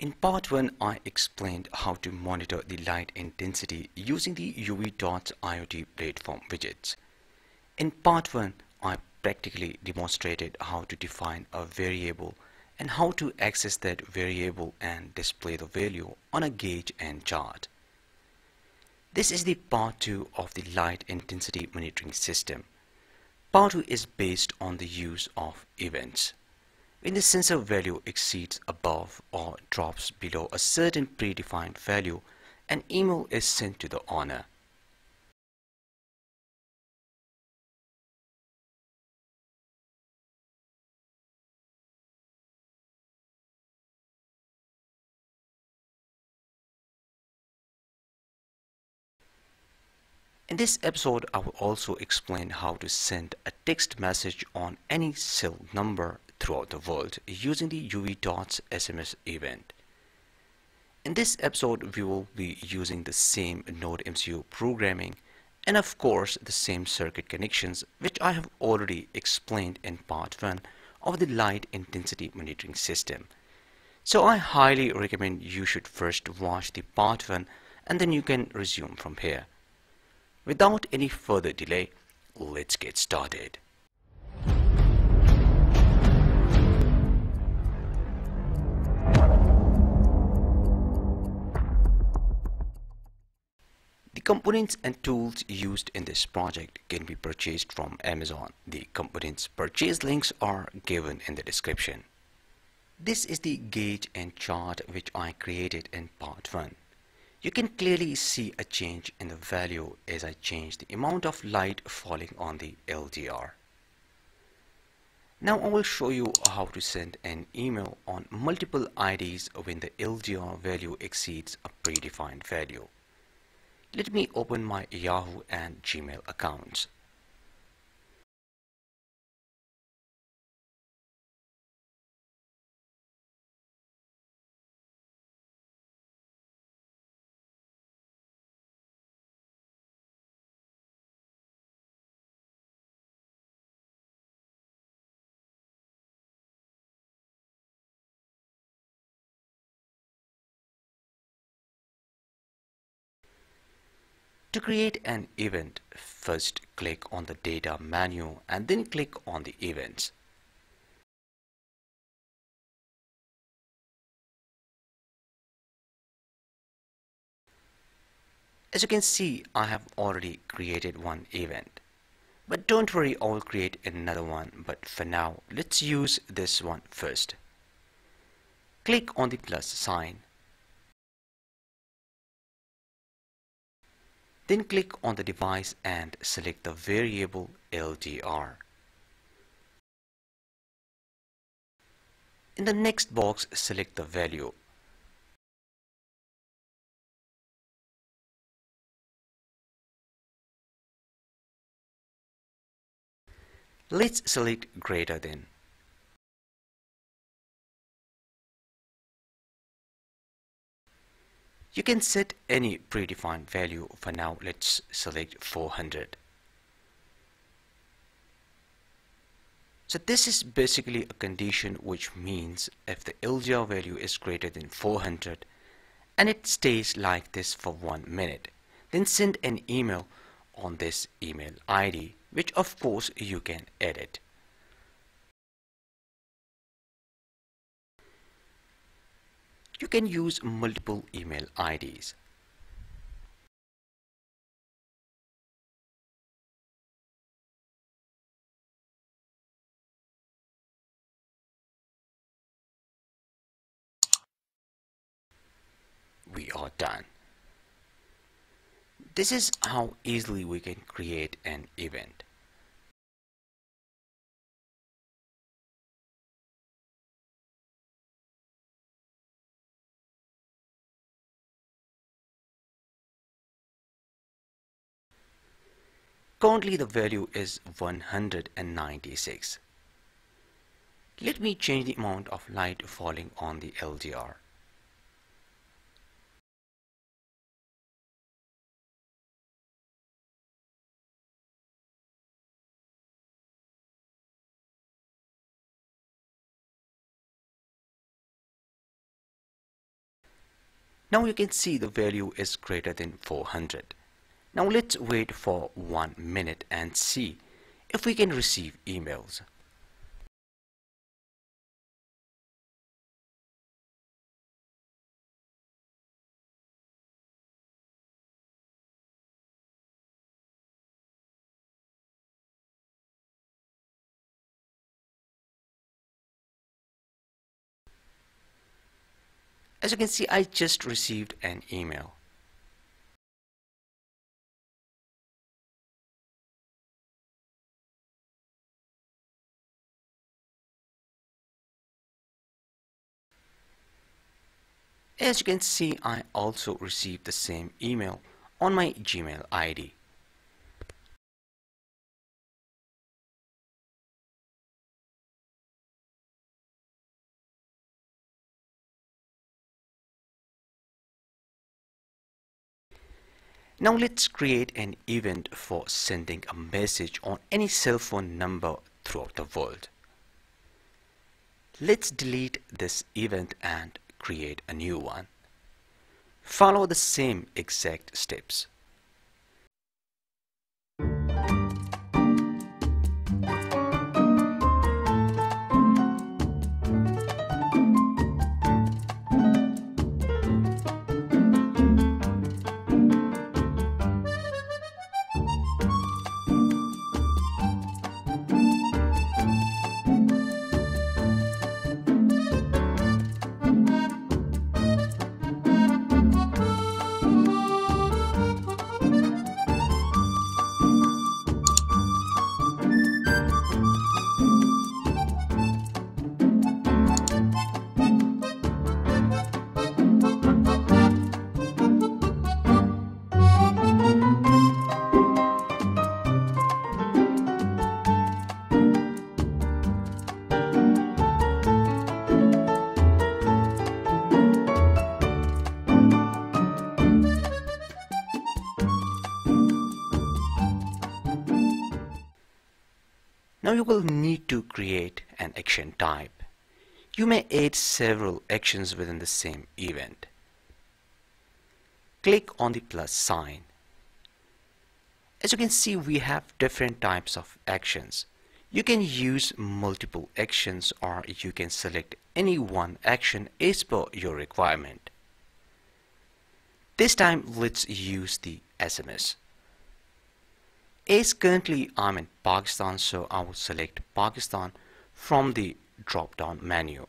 In part 1, I explained how to monitor the light intensity using the Ubidots IoT platform widgets. In part 1, I practically demonstrated how to define a variable and how to access that variable and display the value on a gauge and chart. This is the part 2 of the light intensity monitoring system. Part 2 is based on the use of events. When the sensor value exceeds above or drops below a certain predefined value, an email is sent to the owner. In this episode, I will also explain how to send a text message on any cell number throughout the world using the Ubidots SMS event. In this episode, we will be using the same Node MCU programming and of course the same circuit connections which I have already explained in part 1 of the light intensity monitoring system. So I highly recommend you should first watch the part 1 and then you can resume from here. Without any further delay, let's get started. Components and tools used in this project can be purchased from Amazon. The components purchase links are given in the description. This is the gauge and chart which I created in part 1. You can clearly see a change in the value as I change the amount of light falling on the LDR. Now I will show you how to send an email on multiple IDs when the LDR value exceeds a predefined value. Let me open my Yahoo and Gmail accounts. To create an event, first click on the data menu and then click on the events. As you can see, I have already created one event. But don't worry, I will create another one. But for now, let's use this one first. Click on the plus sign Then click on the device and select the variable LDR. In the next box, select the value. Let's select greater than. You can set any predefined value. For now, let's select 400. So this is basically a condition which means if the LDR value is greater than 400 and it stays like this for one minute, then send an email on this email ID, which of course you can edit. You can use multiple email IDs. We are done. This is how easily we can create an event. Currently the value is 196. Let me change the amount of light falling on the LDR. Now you can see the value is greater than 400. Now let's wait for one minute and see if we can receive emails. As you can see, I just received an email. As you can see, I also received the same email on my Gmail ID. Now let's create an event for sending a message on any cell phone number throughout the world. Let's delete this event and create a new one. Follow the same exact steps. Now you will need to create an action type. You may add several actions within the same event. Click on the plus sign. As you can see, we have different types of actions. You can use multiple actions or you can select any one action as per your requirement. This time, let's use the SMS. As currently I'm in Pakistan so I will select Pakistan from the drop down menu.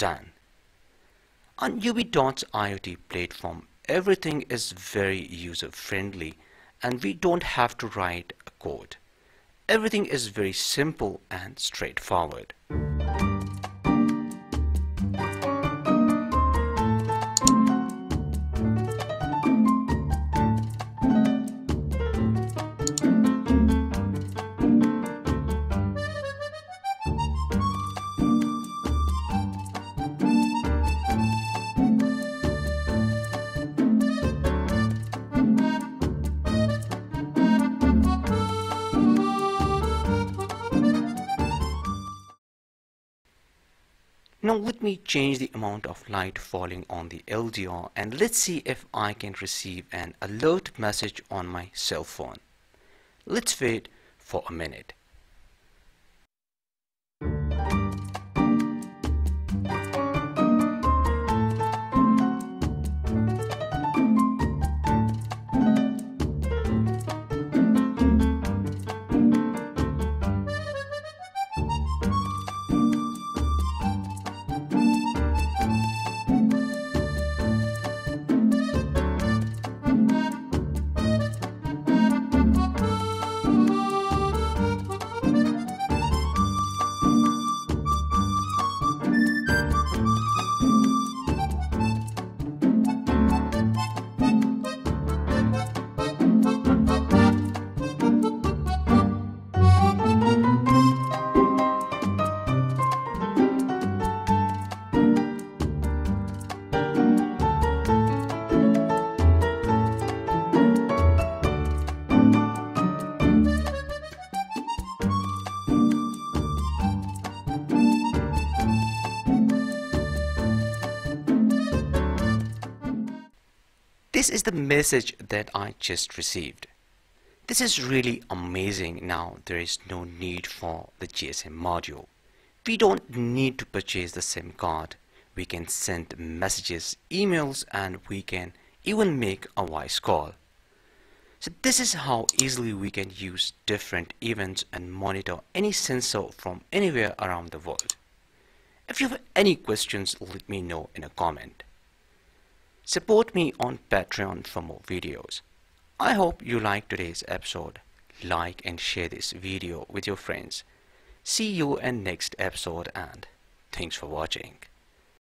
Done. On Ubidots IoT platform, everything is very user-friendly and we don't have to write a code. Everything is very simple and straightforward. Now let me change the amount of light falling on the LDR and let's see if I can receive an alert message on my cell phone. Let's wait for a minute. This is the message that I just received. This is really amazing now there is no need for the GSM module. We don't need to purchase the SIM card. We can send messages, emails and we can even make a voice call. So this is how easily we can use different events and monitor any sensor from anywhere around the world. If you have any questions, let me know in a comment. Support me on Patreon for more videos. I hope you liked today's episode. Like and share this video with your friends. See you in next episode and thanks for watching.